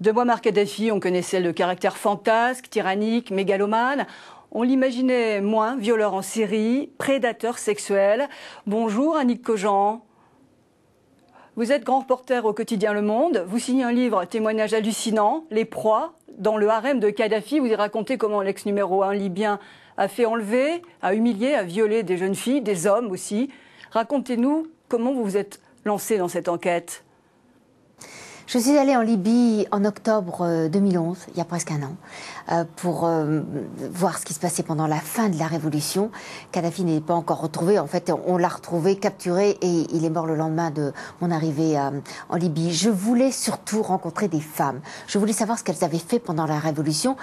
De Muammar Kadhafi, on connaissait le caractère fantasque, tyrannique, mégalomane. On l'imaginait moins violeur en série, prédateur sexuel. Bonjour Annick Cogent. Vous êtes grand reporter au quotidien Le Monde. Vous signez un livre, témoignage hallucinant, Les proies. Dans le harem de Kadhafi, vous y racontez comment l'ex numéro 1 libyen a fait enlever, a humilié, a violé des jeunes filles, des hommes aussi. Racontez-nous comment vous vous êtes lancé dans cette enquête. Je suis allée en Libye en octobre 2011, euh, il y a presque un an, euh, pour euh, voir ce qui se passait pendant la fin de la révolution. Kadhafi n'est pas encore retrouvé. En fait, on l'a retrouvé, capturé, et il est mort le lendemain de mon arrivée en Libye. Je voulais surtout rencontrer des femmes. Je voulais savoir ce qu'elles avaient fait pendant la révolution,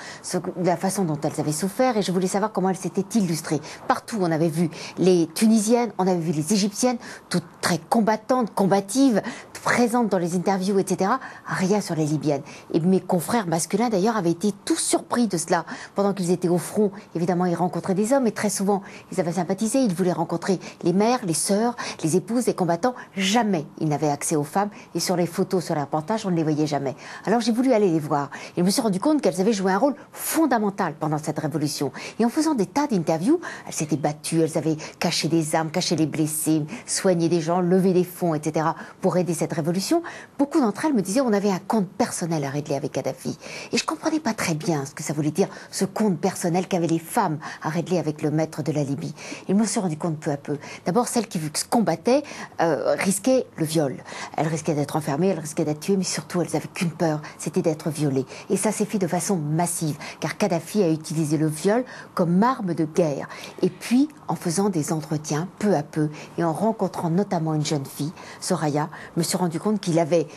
la façon dont elles avaient souffert, et je voulais savoir comment elles s'étaient illustrées. Partout, on avait vu les Tunisiennes, on avait vu les Égyptiennes, toutes très combattantes, combatives, présentes dans les interviews, etc rien sur les Libyennes. Et mes confrères masculins, d'ailleurs, avaient été tous surpris de cela. Pendant qu'ils étaient au front, évidemment, ils rencontraient des hommes, et très souvent, ils avaient sympathisé, ils voulaient rencontrer les mères, les sœurs, les épouses des combattants. Jamais ils n'avaient accès aux femmes, et sur les photos, sur les reportages, on ne les voyait jamais. Alors j'ai voulu aller les voir, et je me suis rendu compte qu'elles avaient joué un rôle fondamental pendant cette révolution. Et en faisant des tas d'interviews, elles s'étaient battues, elles avaient caché des armes, caché les blessés, soigné des gens, levé des fonds, etc., pour aider cette révolution. Beaucoup d'entre elles me disaient on avait un compte personnel à régler avec Kadhafi. Et je comprenais pas très bien ce que ça voulait dire, ce compte personnel qu'avaient les femmes à régler avec le maître de la Libye. Et je me suis rendu compte peu à peu. D'abord, celles qui combattaient euh, risquaient le viol. Elles risquaient d'être enfermées, elles risquaient d'être tuées, mais surtout, elles avaient qu'une peur, c'était d'être violées. Et ça s'est fait de façon massive, car Kadhafi a utilisé le viol comme arme de guerre. Et puis, en faisant des entretiens peu à peu, et en rencontrant notamment une jeune fille, Soraya, me suis rendu compte qu'il avait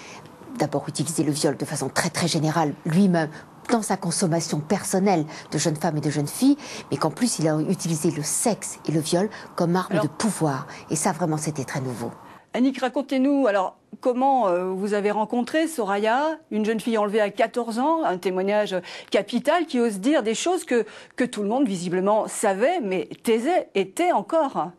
d'abord utilisé le viol de façon très très générale lui-même dans sa consommation personnelle de jeunes femmes et de jeunes filles, mais qu'en plus il a utilisé le sexe et le viol comme arme de pouvoir. Et ça vraiment c'était très nouveau. Annick, racontez-nous alors comment euh, vous avez rencontré Soraya, une jeune fille enlevée à 14 ans, un témoignage capital qui ose dire des choses que, que tout le monde visiblement savait, mais taisait, était encore.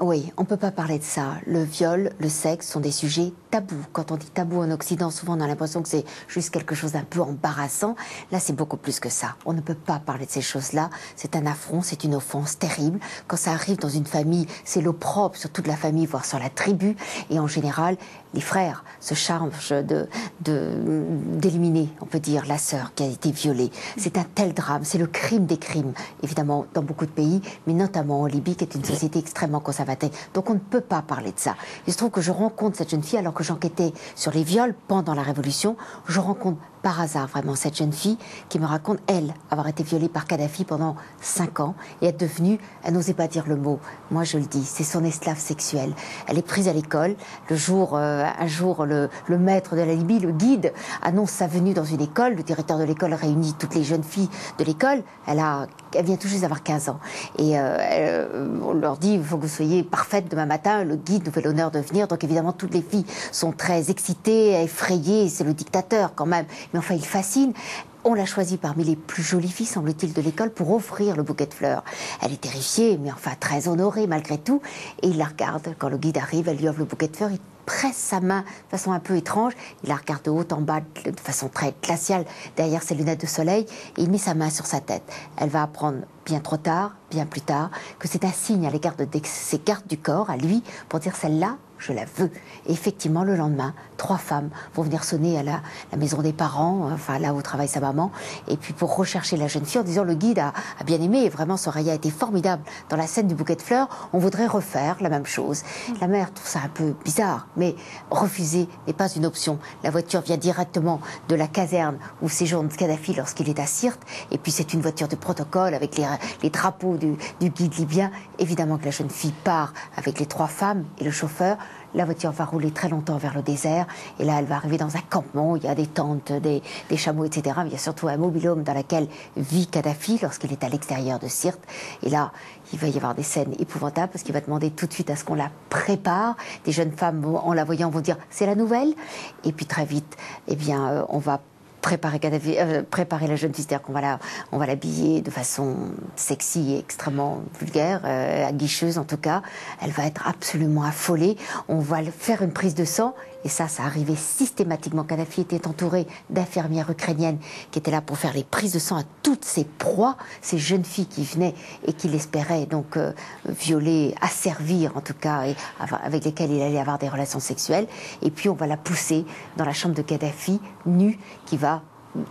Oui, on ne peut pas parler de ça. Le viol, le sexe sont des sujets tabous. Quand on dit tabou en Occident, souvent on a l'impression que c'est juste quelque chose d'un peu embarrassant. Là, c'est beaucoup plus que ça. On ne peut pas parler de ces choses-là. C'est un affront, c'est une offense terrible. Quand ça arrive dans une famille, c'est l'opprobre sur toute la famille, voire sur la tribu. Et en général, les frères se chargent de, d'éliminer, on peut dire, la sœur qui a été violée. C'est un tel drame, c'est le crime des crimes, évidemment, dans beaucoup de pays, mais notamment en Libye, qui est une société extrêmement conservatrice. Donc on ne peut pas parler de ça. Il se trouve que je rencontre cette jeune fille alors que j'enquêtais sur les viols pendant la Révolution. Je rencontre par hasard vraiment cette jeune fille qui me raconte, elle, avoir été violée par Kadhafi pendant cinq ans et être devenue, elle n'osait pas dire le mot, moi je le dis, c'est son esclave sexuel. Elle est prise à l'école. Le jour, euh, un jour, le, maître de la Libye, le guide, annonce sa venue dans une école. Le directeur de l'école réunit toutes les jeunes filles de l'école. Elle, elle vient tout juste d'avoir 15 ans. Et euh, on leur dit, il faut que vous soyez parfaite demain matin. Le guide nous fait l'honneur de venir. Donc évidemment, toutes les filles sont très excitées, effrayées. C'est le dictateur quand même mais enfin, il fascine. On l'a choisie parmi les plus jolies filles, semble-t-il, de l'école pour offrir le bouquet de fleurs. Elle est terrifiée, mais enfin très honorée malgré tout. Et il la regarde. Quand le guide arrive, elle lui offre le bouquet de fleurs. Il presse sa main de façon un peu étrange. Il la regarde de haut en bas, de façon très glaciale, derrière ses lunettes de soleil. Et il met sa main sur sa tête. Elle va apprendre bien trop tard, bien plus tard, que c'est un signe à l'égard de ses cartes du corps, à lui, pour dire celle-là, je la veux. Et effectivement, le lendemain, trois femmes vont venir sonner à la, maison des parents, enfin là où travaille sa maman, et puis pour rechercher la jeune fille en disant le guide a, bien aimé, et vraiment Soraya a été formidable dans la scène du bouquet de fleurs, on voudrait refaire la même chose. Mm. La mère trouve ça un peu bizarre, mais refuser n'est pas une option. La voiture vient directement de la caserne où séjourne Kadhafi lorsqu'il est à Sirte, et puis c'est une voiture de protocole avec les, drapeaux du, du guide libyen. Évidemment que la jeune fille part avec les trois femmes et le chauffeur. La voiture va rouler très longtemps vers le désert. Et là, elle va arriver dans un campement. Il y a des tentes, des, chameaux, etc. Mais il y a surtout un mobilhome dans lequel vit Kadhafi lorsqu'il est à l'extérieur de Sirte. Et là, il va y avoir des scènes épouvantables parce qu'il va demander tout de suite à ce qu'on la prépare. Des jeunes femmes, en la voyant, vont dire c'est la nouvelle. Et puis très vite, eh bien, euh, on va préparer, euh, préparer la jeune fille, c'est-à-dire qu'on va la, on va l'habiller de façon sexy et extrêmement vulgaire, euh, aguicheuse en tout cas. Elle va être absolument affolée. On va faire une prise de sang et ça, ça arrivait systématiquement. Kadhafi était entouré d'infirmières ukrainiennes qui étaient là pour faire les prises de sang à toutes ses proies, ces jeunes filles qui venaient et qui l'espéraient donc euh, violer, asservir en tout cas, et avec lesquelles il allait avoir des relations sexuelles. Et puis on va la pousser dans la chambre de Kadhafi, nue, qui va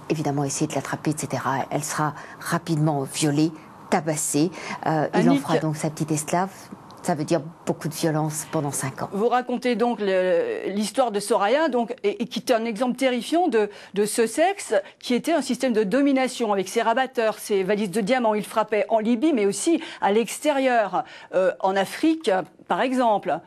évidemment essayer de l'attraper, etc. Elle sera rapidement violée, tabassée. Euh, il en fera donc sa petite esclave. Ça veut dire beaucoup de violence pendant cinq ans. Vous racontez donc l'histoire de Soraya, donc, et, qui est un exemple terrifiant de, ce sexe qui était un système de domination avec ses rabatteurs, ses valises de diamants. Il frappait en Libye, mais aussi à l'extérieur, euh, en Afrique, par exemple.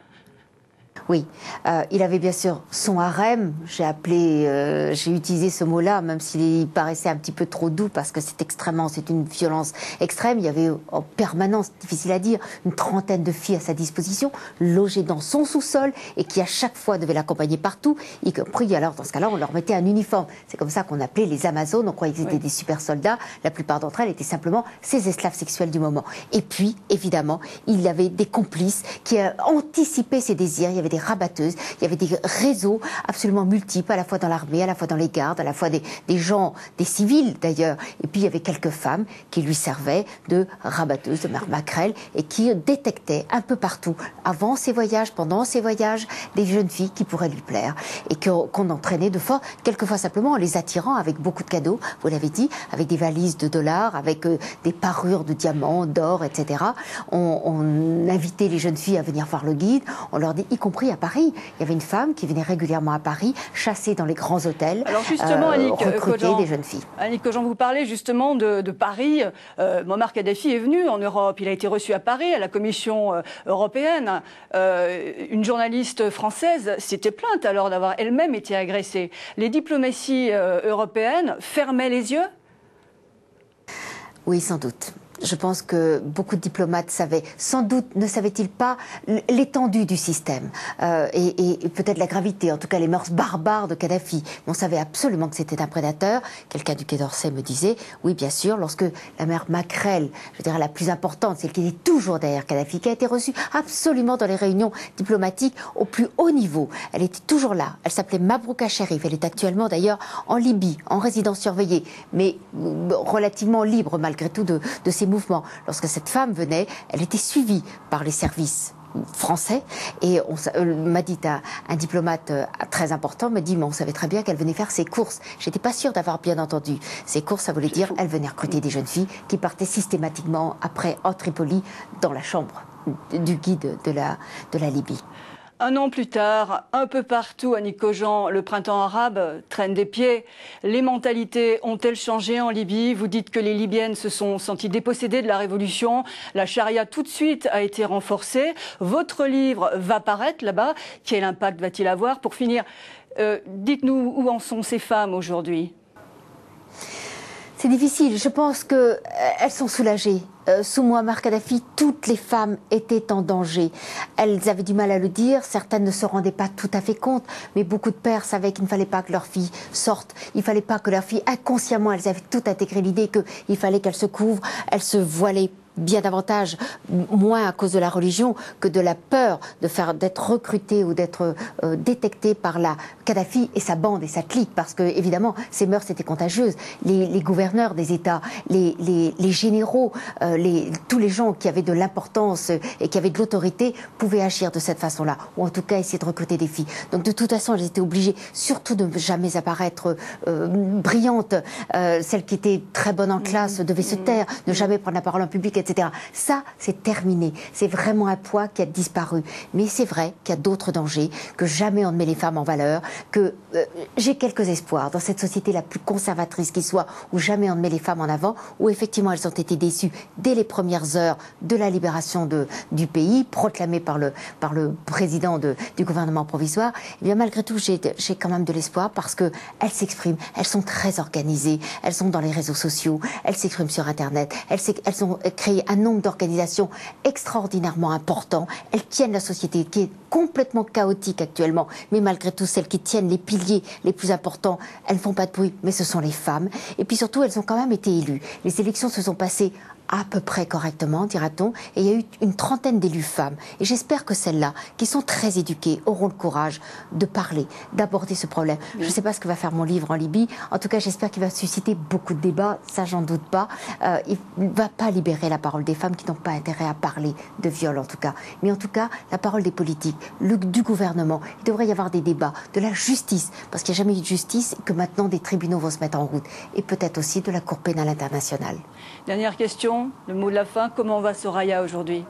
Oui, euh, il avait bien sûr son harem. J'ai appelé, euh, j'ai utilisé ce mot-là, même s'il paraissait un petit peu trop doux parce que c'est extrêmement, c'est une violence extrême. Il y avait en permanence, difficile à dire, une trentaine de filles à sa disposition, logées dans son sous-sol et qui à chaque fois devaient l'accompagner partout, y compris alors dans ce cas-là, on leur mettait un uniforme. C'est comme ça qu'on appelait les Amazones. On croyait qu'ils étaient des super soldats. La plupart d'entre elles étaient simplement ces esclaves sexuels du moment. Et puis, évidemment, il y avait des complices qui anticipaient ses désirs. Il y avait des rabatteuses, il y avait des réseaux absolument multiples, à la fois dans l'armée, à la fois dans les gardes, à la fois des, gens, des civils d'ailleurs. Et puis il y avait quelques femmes qui lui servaient de rabatteuses, de mère maquerelle, et qui détectaient un peu partout, avant ses voyages, pendant ses voyages, des jeunes filles qui pourraient lui plaire, et qu'on entraînait de fort, quelquefois simplement en les attirant avec beaucoup de cadeaux, vous l'avez dit, avec des valises de dollars, avec euh, des parures de diamants, d'or, etc. On, on invitait les jeunes filles à venir voir le guide, on leur dit, y compris à Paris. Il y avait une femme qui venait régulièrement à Paris, chasser dans les grands hôtels, Alors justement, euh, recruter des jeunes filles. Annick Cogent, vous parlez justement de, Paris. Euh, Muammar Kadhafi est venu en Europe. Il a été reçu à Paris, à la Commission euh, européenne. Euh, une journaliste française s'était plainte alors d'avoir elle-même été agressée. Les diplomaties européennes fermaient les yeux? Oui, sans doute je pense que beaucoup de diplomates savaient, sans doute ne savaient-ils pas l'étendue du système euh, et, peut-être la gravité, en tout cas les mœurs barbares de Kadhafi. On savait absolument que c'était un prédateur. Quelqu'un du Quai d'Orsay me disait, oui bien sûr, lorsque la mère Macrel, je dirais la plus importante, celle qui est toujours derrière Kadhafi, qui a été reçue absolument dans les réunions diplomatiques au plus haut niveau, elle était toujours là. Elle s'appelait Mabrouka Sherif. Elle est actuellement d'ailleurs en Libye, en résidence surveillée, mais euh, relativement libre malgré tout de, de ses mouvement. Lorsque cette femme venait, elle était suivie par les services français. Et on euh, m'a dit un, diplomate euh, très important me dit mais on savait très bien qu'elle venait faire ses courses. J'étais pas sûre d'avoir bien entendu. Ses courses ça voulait dire elle venait recruter des jeunes filles qui partaient systématiquement après en Tripoli dans la chambre du guide de la, de la Libye un an plus tard, un peu partout à Nicojan, le printemps arabe traîne des pieds. Les mentalités ont-elles changé en Libye? Vous dites que les Libyennes se sont senties dépossédées de la révolution. La charia tout de suite a été renforcée. Votre livre va paraître là-bas. Quel impact va-t-il avoir? Pour finir, euh, dites-nous où en sont ces femmes aujourd'hui c'est difficile. Je pense qu'elles euh, sont soulagées. Euh, sous Muammar Kadhafi, toutes les femmes étaient en danger. Elles avaient du mal à le dire, certaines ne se rendaient pas tout à fait compte, mais beaucoup de pères savaient qu'il ne fallait pas que leur fille sorte, il ne fallait pas que leur fille, inconsciemment, elles avaient tout intégré l'idée qu'il fallait qu'elles se couvrent, elles se voilaient bien davantage, moins à cause de la religion que de la peur de faire d'être recruté ou d'être euh, détecté par la Kadhafi et sa bande et sa clique, parce que évidemment ces mœurs étaient contagieuses. Les, gouverneurs des États, les, les, généraux, euh, les, tous les gens qui avaient de l'importance et qui avaient de l'autorité pouvaient agir de cette façon-là, ou en tout cas essayer de recruter des filles. Donc de toute façon, elles étaient obligées, surtout de ne jamais apparaître euh, brillantes. celle qui était très bonne en classe devait se taire, ne jamais prendre la parole en public, etc. Ça, c'est terminé. C'est vraiment un poids qui a disparu. Mais c'est vrai qu'il y a d'autres dangers, que jamais on ne met les femmes en valeur, que euh, j'ai quelques espoirs dans cette société la plus conservatrice qui soit, où jamais on ne met les femmes en avant, où effectivement elles ont été déçues dès les premières heures de la libération du pays, proclamée par le, président de, du gouvernement provisoire. Eh bien malgré tout, j'ai quand même de l'espoir parce qu'elles s'expriment, elles sont très organisées, elles sont dans les réseaux sociaux, elles s'expriment sur Internet, elles, elles ont créé un nombre d'organisations extraordinairement important. Elles tiennent la société qui est complètement chaotique actuellement, mais malgré tout, celles qui tiennent les piliers les plus importants, elles ne font pas de bruit, mais ce sont les femmes. Et puis surtout, elles ont quand même été élues. Les élections se sont passées à peu près correctement, dira-t-on, et il y a eu une trentaine d'élus femmes. Et j'espère que celles-là, qui sont très éduquées, auront le courage de parler, d'aborder ce problème. Je ne sais pas ce que va faire mon livre en Libye. En tout cas, j'espère qu'il va susciter beaucoup de débats. Ça, j'en doute pas. Euh, il ne va pas libérer la parole des femmes qui n'ont pas intérêt à parler de viol, en tout cas. Mais en tout cas, la parole des politiques, du gouvernement. Il devrait y avoir des débats, de la justice, parce qu'il n'y a jamais eu de justice et que maintenant des tribunaux vont se mettre en route. Et peut-être aussi de la Cour pénale internationale. Dernière question, le mot de la fin. Comment va Soraya aujourd'hui?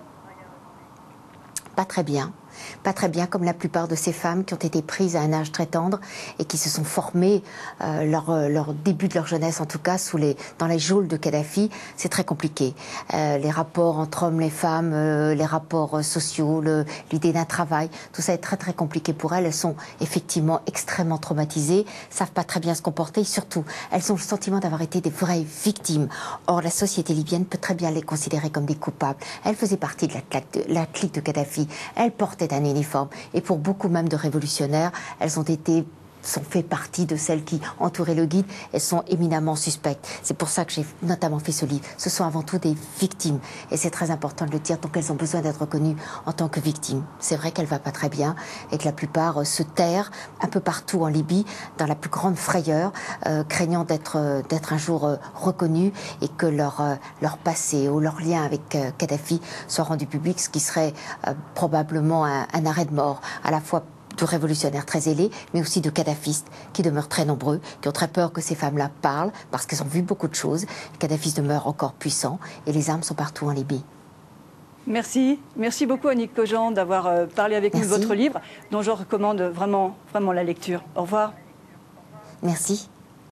Pas très bien pas très bien, comme la plupart de ces femmes qui ont été prises à un âge très tendre et qui se sont formées, euh, leur, euh, leur, début de leur jeunesse en tout cas, sous les, dans les geôles de Kadhafi, c'est très compliqué. Euh, les rapports entre hommes et femmes, euh, les rapports sociaux, l'idée d'un travail, tout ça est très très compliqué pour elles. Elles sont effectivement extrêmement traumatisées, savent pas très bien se comporter et surtout, elles ont le sentiment d'avoir été des vraies victimes. Or, la société libyenne peut très bien les considérer comme des coupables. Elles faisaient partie de la, de, la clique de Kadhafi. Elles portaient un uniforme. Et pour beaucoup même de révolutionnaires, elles ont été sont fait partie de celles qui entouraient le guide, elles sont éminemment suspectes. C'est pour ça que j'ai notamment fait ce livre. Ce sont avant tout des victimes, et c'est très important de le dire, donc elles ont besoin d'être reconnues en tant que victimes. C'est vrai qu'elle va pas très bien, et que la plupart euh, se terrent un peu partout en Libye, dans la plus grande frayeur, euh, craignant d'être euh, d'être un jour reconnus, et que leur, leur passé ou leur lien avec Kadhafi soit rendu public, ce qui serait probablement un, un arrêt de mort, à la fois de révolutionnaires très ailés, mais aussi de kadhafistes qui demeurent très nombreux, qui ont très peur que ces femmes-là parlent parce qu'elles ont vu beaucoup de choses. Les kadhafistes demeurent encore puissants et les armes sont partout en Libye. Merci. Merci beaucoup Annick Cogent d'avoir euh, parlé avec nous de votre livre, dont je recommande vraiment, vraiment la lecture. Au revoir. Merci.